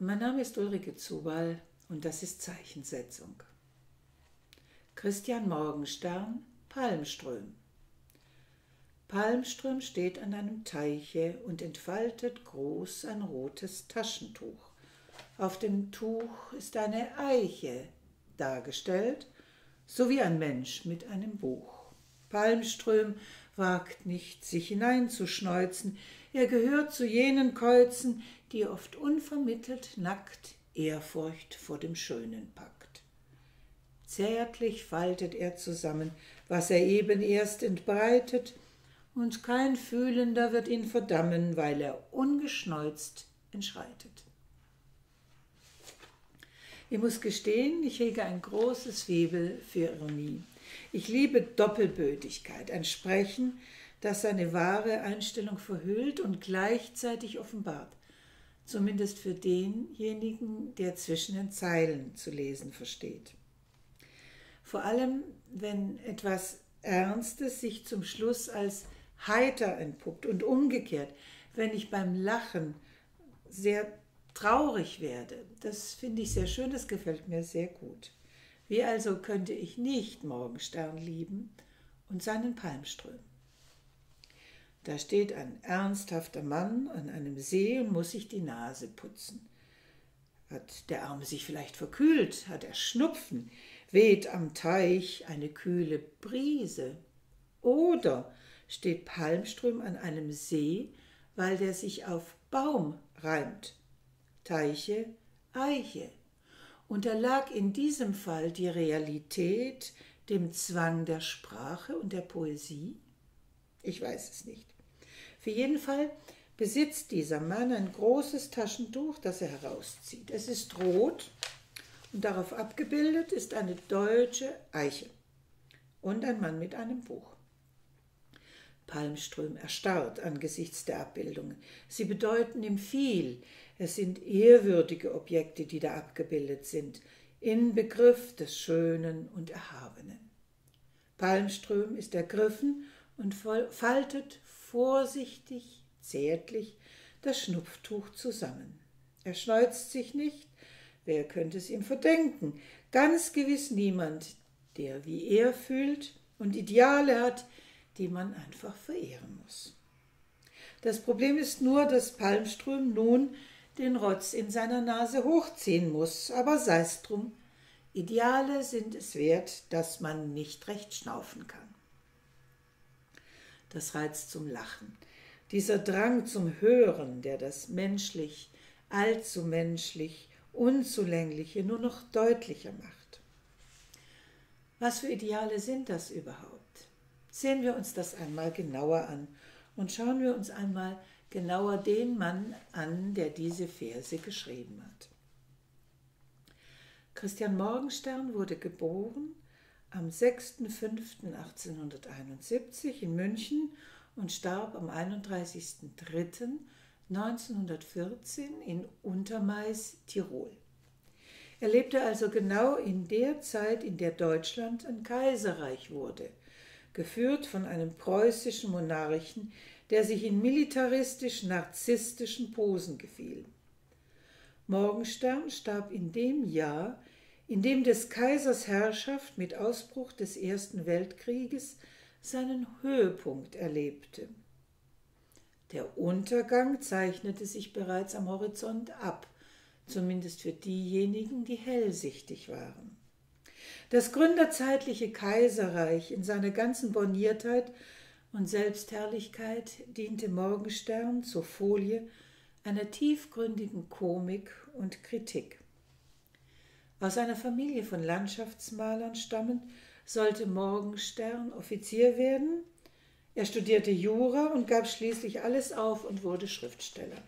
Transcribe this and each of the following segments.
Mein Name ist Ulrike Zubal und das ist Zeichensetzung. Christian Morgenstern, Palmström. Palmström steht an einem Teiche und entfaltet groß ein rotes Taschentuch. Auf dem Tuch ist eine Eiche dargestellt, sowie ein Mensch mit einem Buch. Palmström wagt nicht, sich hineinzuschneuzen, er gehört zu jenen Käuzen, die oft unvermittelt nackt Ehrfurcht vor dem Schönen packt. Zärtlich faltet er zusammen, was er eben erst entbreitet, und kein Fühlender wird ihn verdammen, weil er ungeschneuzt entschreitet. Ich muss gestehen, ich hege ein großes Febel für Ironie. Ich liebe Doppelbötigkeit, ein Sprechen, das seine wahre Einstellung verhüllt und gleichzeitig offenbart, zumindest für denjenigen, der zwischen den Zeilen zu lesen versteht. Vor allem, wenn etwas Ernstes sich zum Schluss als heiter entpuppt und umgekehrt, wenn ich beim Lachen sehr traurig werde. Das finde ich sehr schön, das gefällt mir sehr gut. Wie also könnte ich nicht Morgenstern lieben und seinen Palmström? Da steht ein ernsthafter Mann an einem See und muss sich die Nase putzen. Hat der Arme sich vielleicht verkühlt? Hat er Schnupfen? Weht am Teich eine kühle Brise? Oder steht Palmström an einem See, weil der sich auf Baum reimt? Teiche, Eiche. Unterlag in diesem Fall die Realität dem Zwang der Sprache und der Poesie? Ich weiß es nicht. Für jeden Fall besitzt dieser Mann ein großes Taschentuch, das er herauszieht. Es ist rot und darauf abgebildet ist eine deutsche Eiche und ein Mann mit einem Buch. Palmström erstarrt angesichts der Abbildungen. Sie bedeuten ihm viel. Es sind ehrwürdige Objekte, die da abgebildet sind, in Begriff des Schönen und Erhabenen. Palmström ist ergriffen und faltet vorsichtig, zärtlich das Schnupftuch zusammen. Er schneuzt sich nicht, wer könnte es ihm verdenken? Ganz gewiss niemand, der wie er fühlt und Ideale hat, die man einfach verehren muss. Das Problem ist nur, dass Palmström nun den Rotz in seiner Nase hochziehen muss, aber sei's drum. Ideale sind es wert, dass man nicht recht schnaufen kann das reizt zum Lachen. Dieser Drang zum Hören, der das menschlich, allzu menschlich, unzulängliche nur noch deutlicher macht. Was für Ideale sind das überhaupt? Sehen wir uns das einmal genauer an und schauen wir uns einmal genauer den Mann an, der diese Verse geschrieben hat. Christian Morgenstern wurde geboren am 6.5.1871 in München und starb am 31.03.1914 in Untermais, Tirol. Er lebte also genau in der Zeit, in der Deutschland ein Kaiserreich wurde, geführt von einem preußischen Monarchen, der sich in militaristisch-narzisstischen Posen gefiel. Morgenstern starb in dem Jahr, in dem des Kaisers Herrschaft mit Ausbruch des Ersten Weltkrieges seinen Höhepunkt erlebte. Der Untergang zeichnete sich bereits am Horizont ab, zumindest für diejenigen, die hellsichtig waren. Das gründerzeitliche Kaiserreich in seiner ganzen Borniertheit und Selbstherrlichkeit diente Morgenstern zur Folie einer tiefgründigen Komik und Kritik. Aus einer Familie von Landschaftsmalern stammend, sollte Morgenstern Offizier werden. Er studierte Jura und gab schließlich alles auf und wurde Schriftsteller.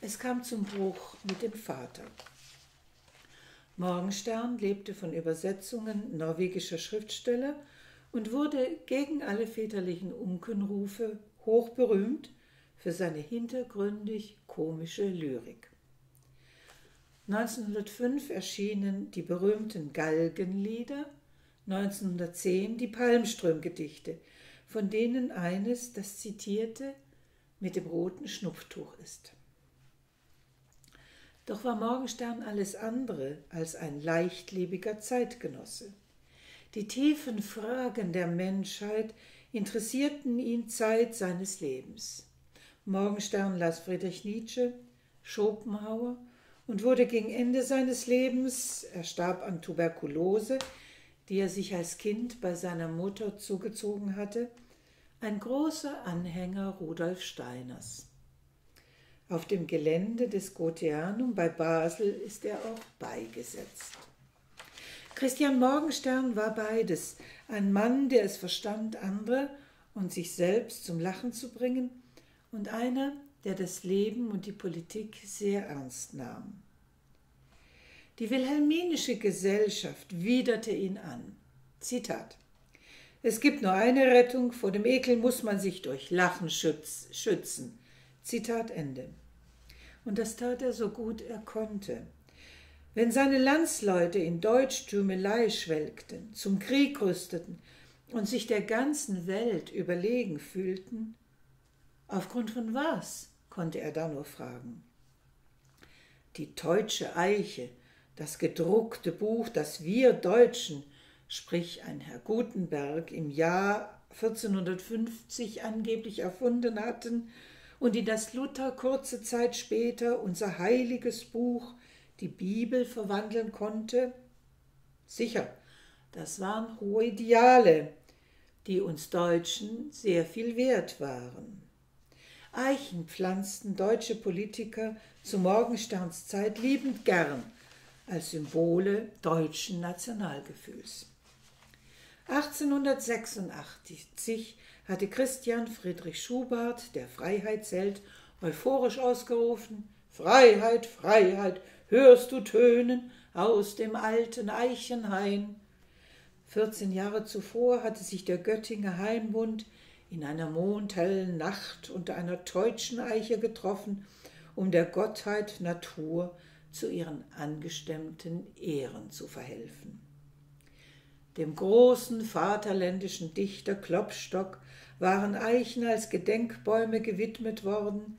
Es kam zum Bruch mit dem Vater. Morgenstern lebte von Übersetzungen norwegischer Schriftsteller und wurde gegen alle väterlichen Unkenrufe hochberühmt für seine hintergründig komische Lyrik. 1905 erschienen die berühmten Galgenlieder, 1910 die Palmström-Gedichte, von denen eines, das zitierte, mit dem roten Schnupftuch ist. Doch war Morgenstern alles andere als ein leichtlebiger Zeitgenosse. Die tiefen Fragen der Menschheit interessierten ihn Zeit seines Lebens. Morgenstern las Friedrich Nietzsche, Schopenhauer und wurde gegen Ende seines Lebens, er starb an Tuberkulose, die er sich als Kind bei seiner Mutter zugezogen hatte, ein großer Anhänger Rudolf Steiners. Auf dem Gelände des Goetheanum bei Basel ist er auch beigesetzt. Christian Morgenstern war beides, ein Mann, der es verstand, andere und sich selbst zum Lachen zu bringen, und einer, der das Leben und die Politik sehr ernst nahm. Die wilhelminische Gesellschaft widerte ihn an. Zitat. Es gibt nur eine Rettung, vor dem Ekel muss man sich durch Lachen schützen. Zitat Ende. Und das tat er so gut er konnte. Wenn seine Landsleute in Deutschtümelei schwelgten, zum Krieg rüsteten und sich der ganzen Welt überlegen fühlten, aufgrund von was, konnte er da nur fragen. Die deutsche Eiche, das gedruckte Buch, das wir Deutschen, sprich ein Herr Gutenberg, im Jahr 1450 angeblich erfunden hatten und in das Luther kurze Zeit später unser heiliges Buch die Bibel verwandeln konnte? Sicher, das waren hohe Ideale, die uns Deutschen sehr viel wert waren. Eichen pflanzten deutsche Politiker zu Morgensterns Zeit liebend gern als Symbole deutschen Nationalgefühls. 1886 hatte Christian Friedrich Schubert, der Freiheitsheld, euphorisch ausgerufen: Freiheit, Freiheit, hörst du tönen aus dem alten Eichenhain. 14 Jahre zuvor hatte sich der Göttinger Heimbund in einer mondhellen Nacht unter einer deutschen Eiche getroffen, um der Gottheit Natur zu ihren angestemmten Ehren zu verhelfen. Dem großen vaterländischen Dichter Klopstock waren Eichen als Gedenkbäume gewidmet worden.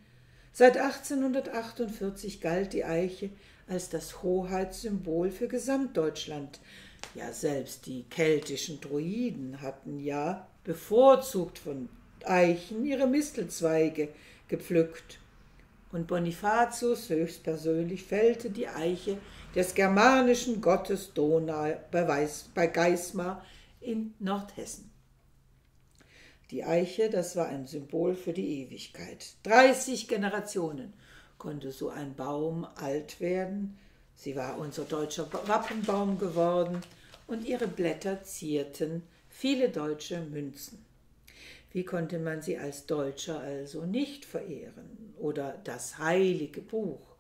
Seit 1848 galt die Eiche als das Hoheitssymbol für Gesamtdeutschland. Ja, selbst die keltischen Druiden hatten ja bevorzugt von Eichen ihre Mistelzweige gepflückt. Und Bonifatius höchstpersönlich fällte die Eiche des germanischen Gottes Donau bei Geismar in Nordhessen. Die Eiche, das war ein Symbol für die Ewigkeit. 30 Generationen konnte so ein Baum alt werden. Sie war unser deutscher Wappenbaum geworden und ihre Blätter zierten viele deutsche Münzen. Wie konnte man sie als Deutscher also nicht verehren? Oder das heilige Buch,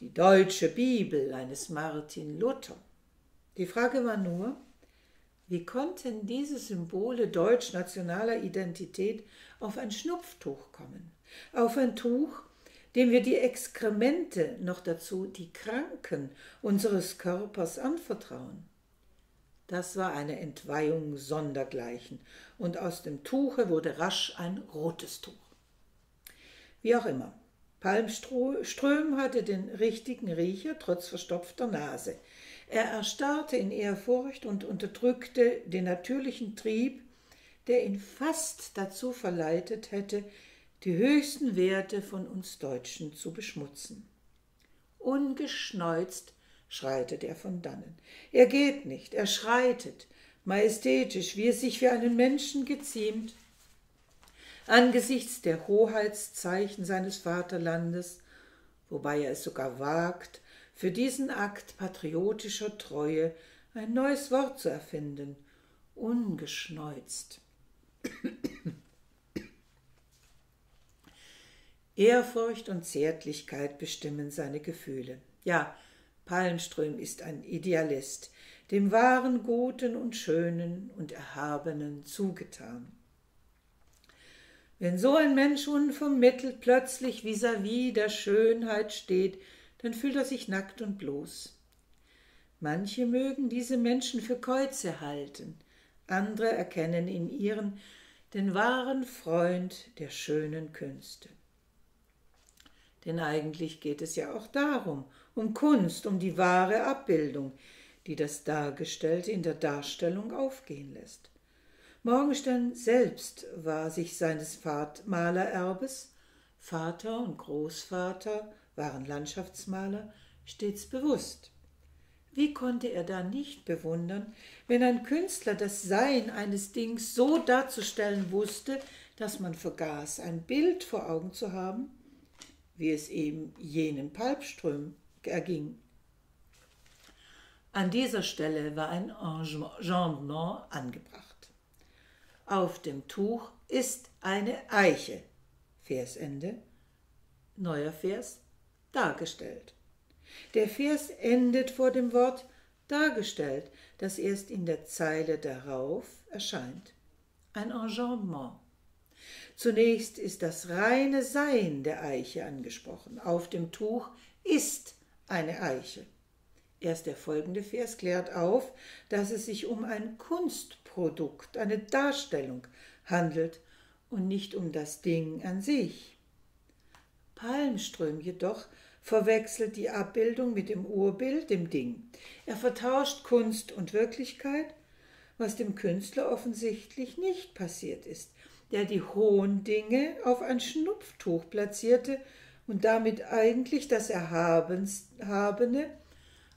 die deutsche Bibel eines Martin Luther? Die Frage war nur, wie konnten diese Symbole deutsch-nationaler Identität auf ein Schnupftuch kommen? Auf ein Tuch, dem wir die Exkremente, noch dazu die Kranken unseres Körpers anvertrauen. Das war eine Entweihung sondergleichen, und aus dem Tuche wurde rasch ein rotes Tuch. Wie auch immer, Palmström hatte den richtigen Riecher trotz verstopfter Nase. Er erstarrte in Ehrfurcht und unterdrückte den natürlichen Trieb, der ihn fast dazu verleitet hätte, die höchsten Werte von uns Deutschen zu beschmutzen. Ungeschneuzt schreitet er von dannen. Er geht nicht, er schreitet, majestätisch, wie es sich für einen Menschen geziemt, angesichts der Hoheitszeichen seines Vaterlandes, wobei er es sogar wagt, für diesen Akt patriotischer Treue ein neues Wort zu erfinden, ungeschneuzt. Ehrfurcht und Zärtlichkeit bestimmen seine Gefühle. Ja, Palmström ist ein Idealist, dem wahren Guten und Schönen und Erhabenen zugetan. Wenn so ein Mensch unvermittelt plötzlich vis-à-vis -vis der Schönheit steht, dann fühlt er sich nackt und bloß. Manche mögen diese Menschen für Käuze halten, andere erkennen in ihren den wahren Freund der schönen Künste. Denn eigentlich geht es ja auch darum, um Kunst, um die wahre Abbildung, die das Dargestellte in der Darstellung aufgehen lässt. Morgenstern selbst war sich seines Malererbes, Vater und Großvater waren Landschaftsmaler, stets bewusst. Wie konnte er da nicht bewundern, wenn ein Künstler das Sein eines Dings so darzustellen wusste, dass man vergaß, ein Bild vor Augen zu haben, wie es eben jenem Palpström erging. An dieser Stelle war ein Engagement angebracht. Auf dem Tuch ist eine Eiche, Versende, neuer Vers, dargestellt. Der Vers endet vor dem Wort dargestellt, das erst in der Zeile darauf erscheint. Ein Enjambement. Zunächst ist das reine Sein der Eiche angesprochen. Auf dem Tuch ist eine Eiche. Erst der folgende Vers klärt auf, dass es sich um ein Kunstprodukt, eine Darstellung handelt und nicht um das Ding an sich. Palmström jedoch verwechselt die Abbildung mit dem Urbild, dem Ding. Er vertauscht Kunst und Wirklichkeit, was dem Künstler offensichtlich nicht passiert ist, der die hohen Dinge auf ein Schnupftuch platzierte und damit eigentlich das Erhabene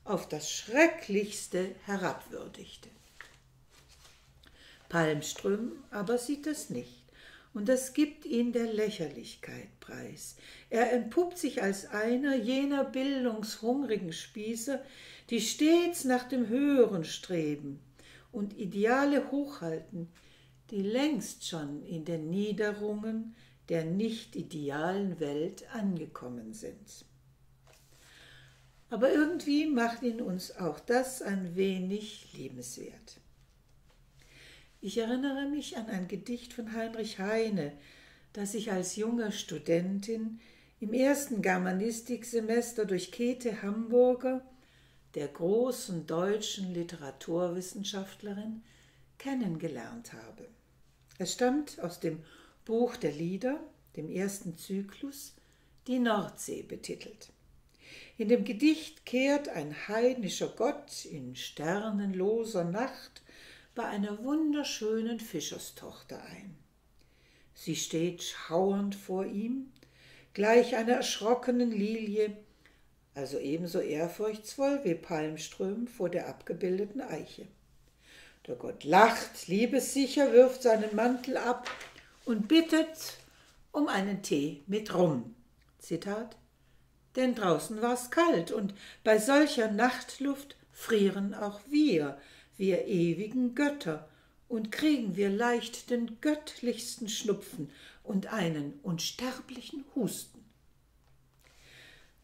auf das Schrecklichste herabwürdigte. Palmström aber sieht das nicht und das gibt ihn der Lächerlichkeit preis. Er entpuppt sich als einer jener bildungshungrigen Spießer, die stets nach dem Höheren streben und Ideale hochhalten, die längst schon in den Niederungen der nicht idealen Welt angekommen sind. Aber irgendwie macht ihn uns auch das ein wenig liebenswert. Ich erinnere mich an ein Gedicht von Heinrich Heine, das ich als junge Studentin im ersten Germanistiksemester durch Käthe Hamburger, der großen deutschen Literaturwissenschaftlerin, kennengelernt habe. Es stammt aus dem Buch der Lieder, dem ersten Zyklus, die Nordsee betitelt. In dem Gedicht kehrt ein heidnischer Gott in sternenloser Nacht bei einer wunderschönen Fischerstochter ein. Sie steht schauernd vor ihm, gleich einer erschrockenen Lilie, also ebenso ehrfurchtsvoll wie Palmström vor der abgebildeten Eiche. Der Gott lacht, liebessicher, wirft seinen Mantel ab und bittet um einen Tee mit Rum. Zitat. Denn draußen war's kalt und bei solcher Nachtluft frieren auch wir, wir ewigen Götter, und kriegen wir leicht den göttlichsten Schnupfen und einen unsterblichen Husten.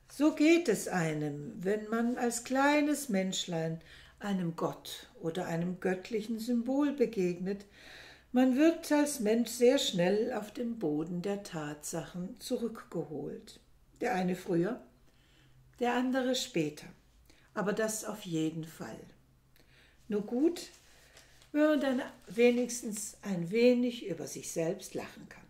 So geht es einem, wenn man als kleines Menschlein einem Gott oder einem göttlichen Symbol begegnet, man wird als Mensch sehr schnell auf den Boden der Tatsachen zurückgeholt. Der eine früher, der andere später, aber das auf jeden Fall. Nur gut, wenn man dann wenigstens ein wenig über sich selbst lachen kann.